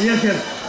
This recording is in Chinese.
今天骗。